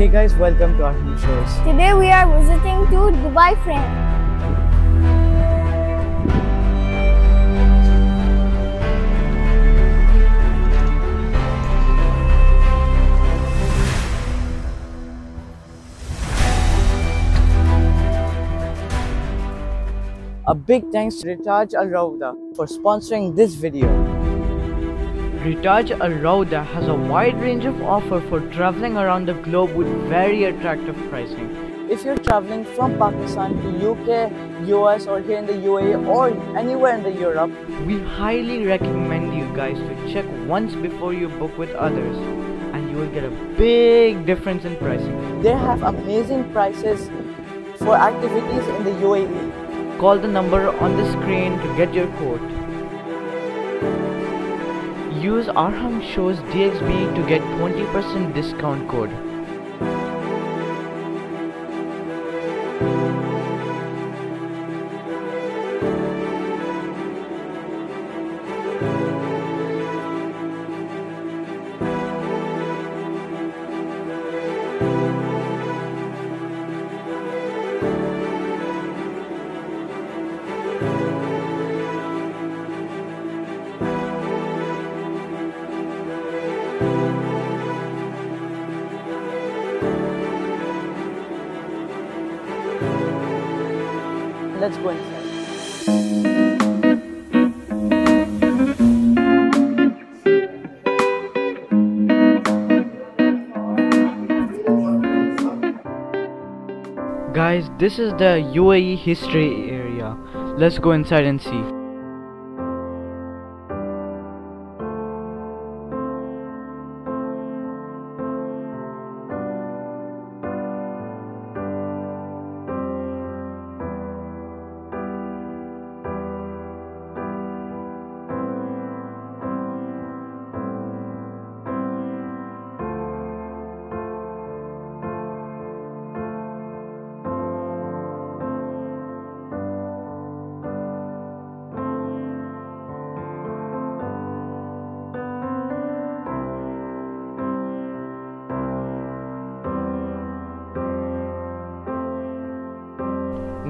Hey guys, welcome to our new shows. Today we are visiting to Dubai Frame. A big thanks to Recharge Al Rawda for sponsoring this video. Al Rawda has a wide range of offer for traveling around the globe with very attractive pricing. If you're traveling from Pakistan to UK, US or here in the UAE or anywhere in the Europe, We highly recommend you guys to check once before you book with others and you will get a big difference in pricing. they have amazing prices for activities in the. UAE. Call the number on the screen to get your quote. Use Arham Shows DXB to get 20% discount code. Let's go inside. Guys, this is the UAE history area. Let's go inside and see.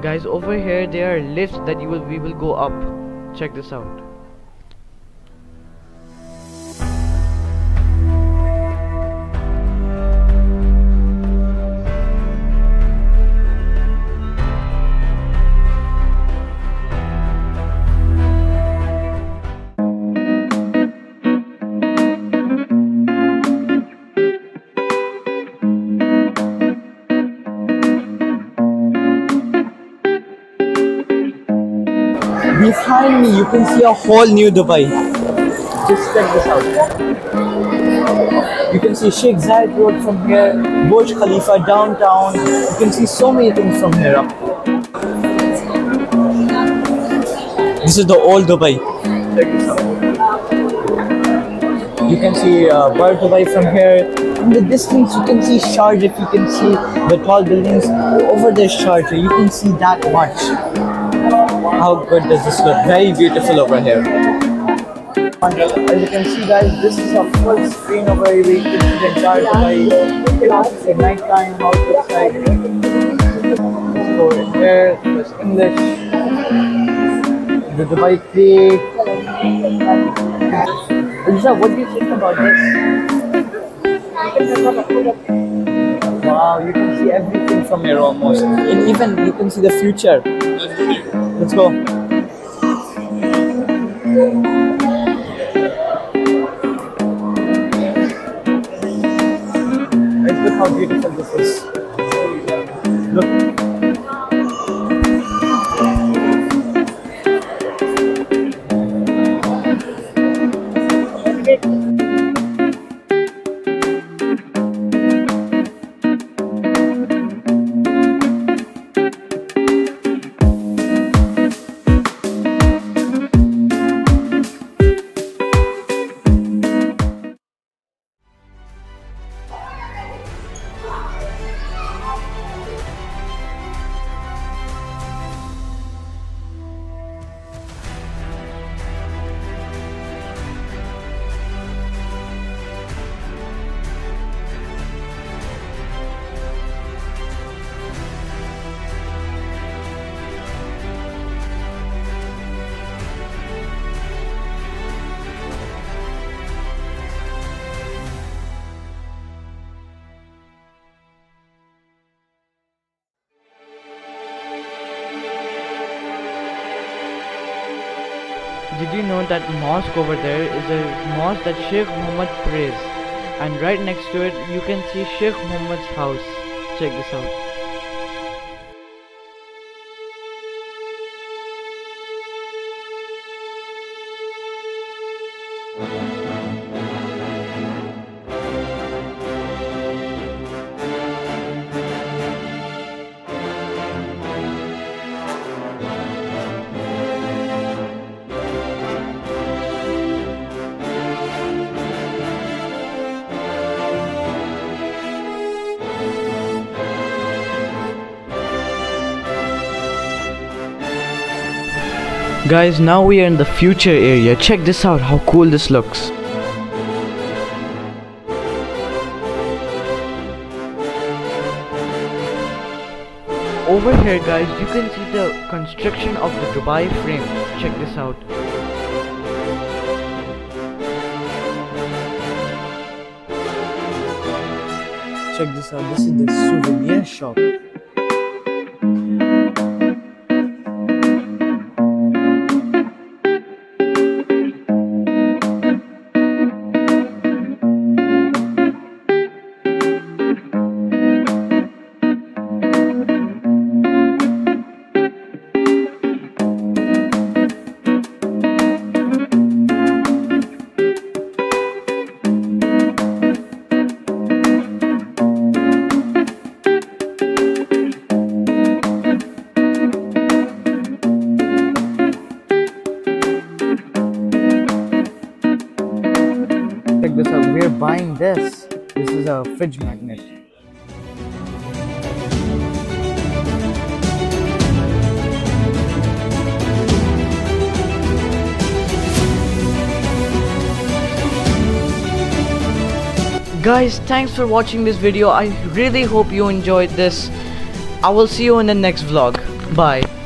Guys, over here there are lifts that you will we will go up. Check this out. Behind me, you can see a whole new Dubai. Just check this out. You can see Sheikh Zayed Road from here, Burj Khalifa downtown. You can see so many things from here up. This is the old Dubai. Check this out. You can see uh, Bur Dubai from here. In the distance, you can see Sharjah. You can see the tall buildings over there, Sharjah. You can see that much. How good does this look? Very beautiful over here. Uh, as you can see guys, this is a full screen over here. We can see the entire Dubai. You can also see night time, how it looks like. Let's there. There's English. The Dubai Creek. Lisa, what do you think about this? Wow, you can see everything from here almost. And even you can see the future. Let's go. Look how beautiful this is. Look. Did you know that mosque over there is a mosque that Sheikh Muhammad prays? And right next to it, you can see Sheikh Muhammad's house. Check this out. Guys, now we are in the future area. Check this out, how cool this looks. Over here guys, you can see the construction of the Dubai frame. Check this out. Check this out. This is the souvenir shop. Buying this. This is a fridge magnet. Guys, thanks for watching this video. I really hope you enjoyed this. I will see you in the next vlog. Bye.